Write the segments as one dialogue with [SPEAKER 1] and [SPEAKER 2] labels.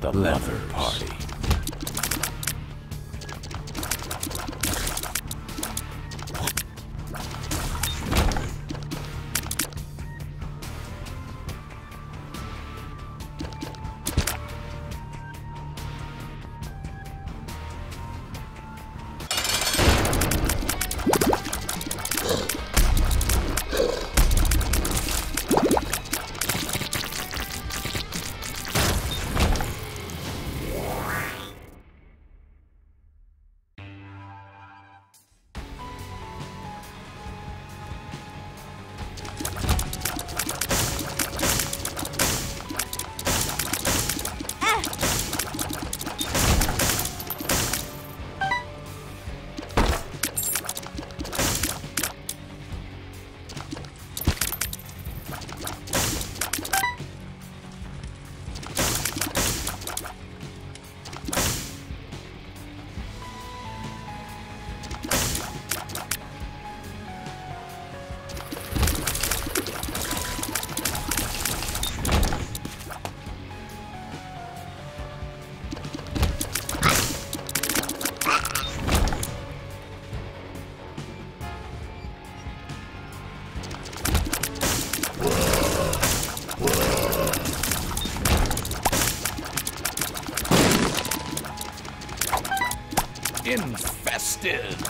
[SPEAKER 1] the leather party. wasted.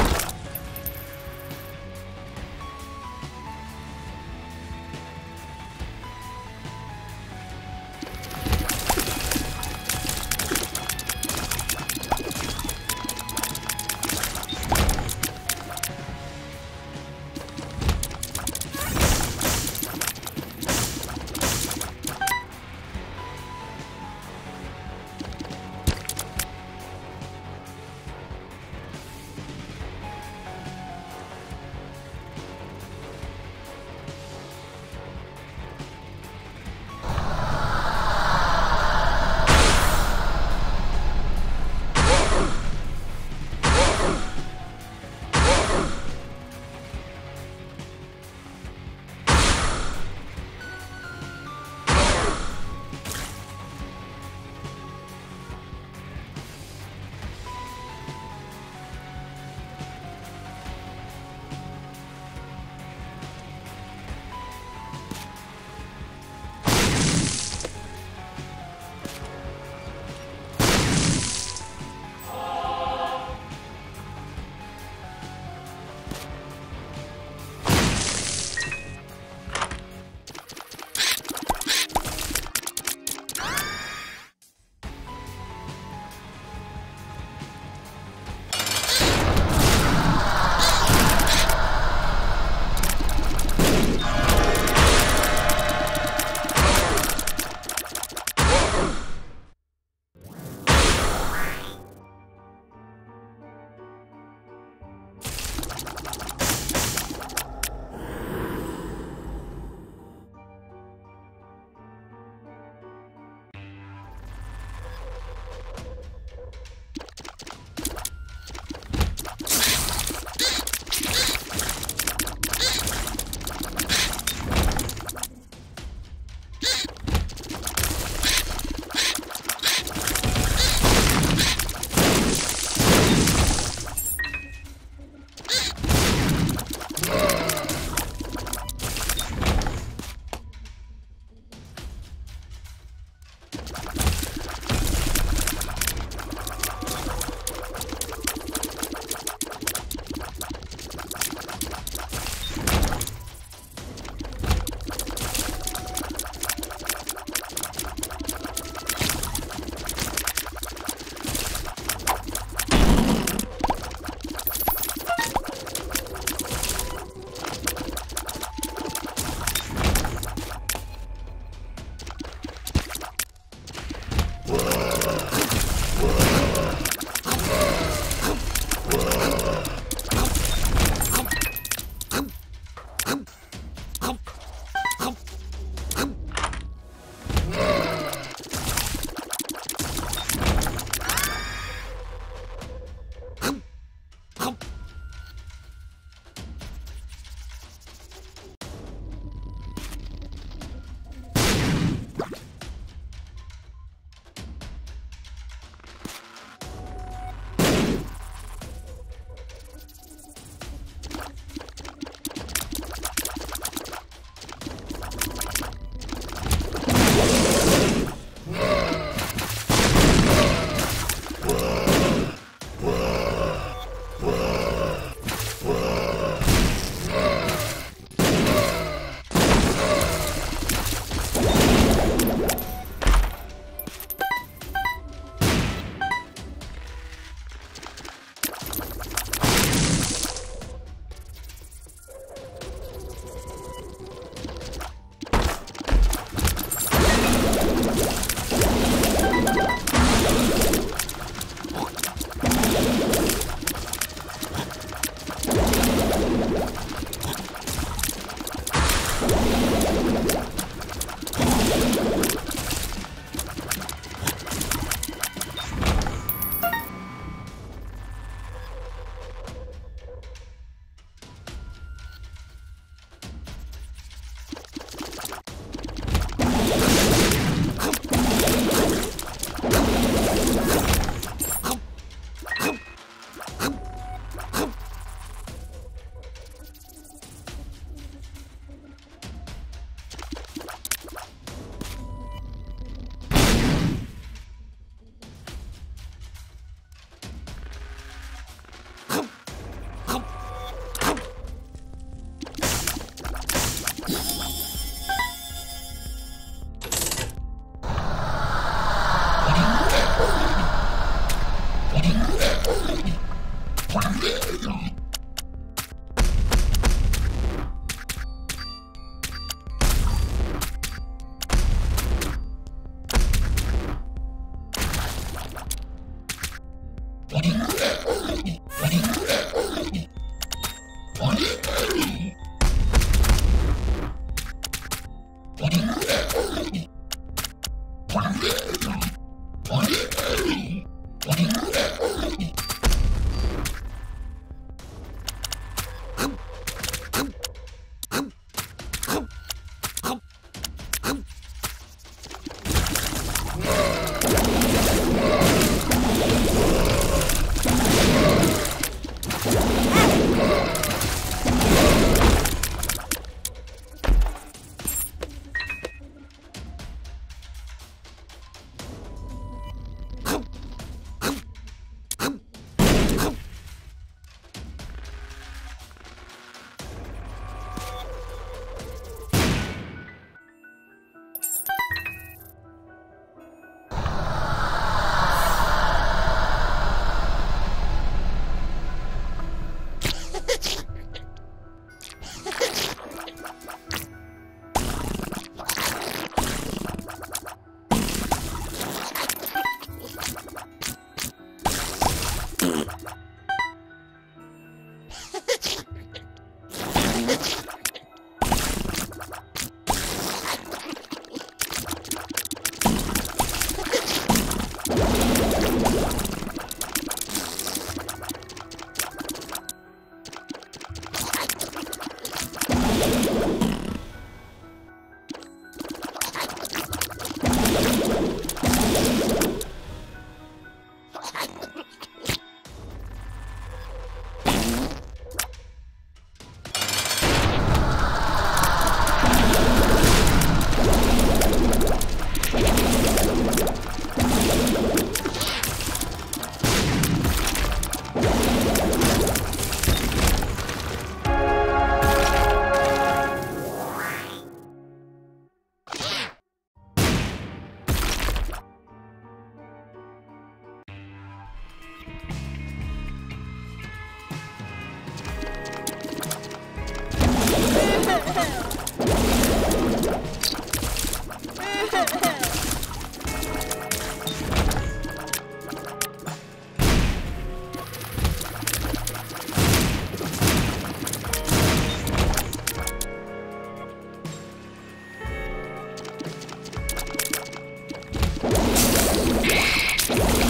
[SPEAKER 1] Black. Infested! Yeah.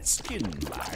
[SPEAKER 1] Question marks.